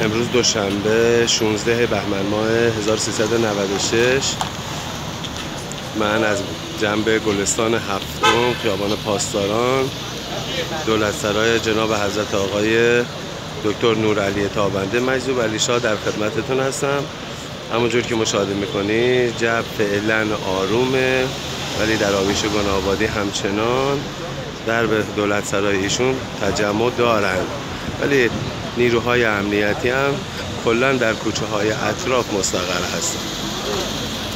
امروز دوشنبه 16 بهمن ماه 1396 من از جنب گلستان هفتم خیابان پاسداران دولت سرای جناب حضرت آقای دکتر نورعلی تابنده. مجذوب علی شاه در خدمتتون هستم. همونجور که مشاهده می‌کنید جب فعلا آرومه ولی در آویش گناهابادی همچنان. در به دولت سرای ایشون تجمع دارند ولی نیروهای امنیتی هم کلا در کوچههای اطراف مستقر هستند.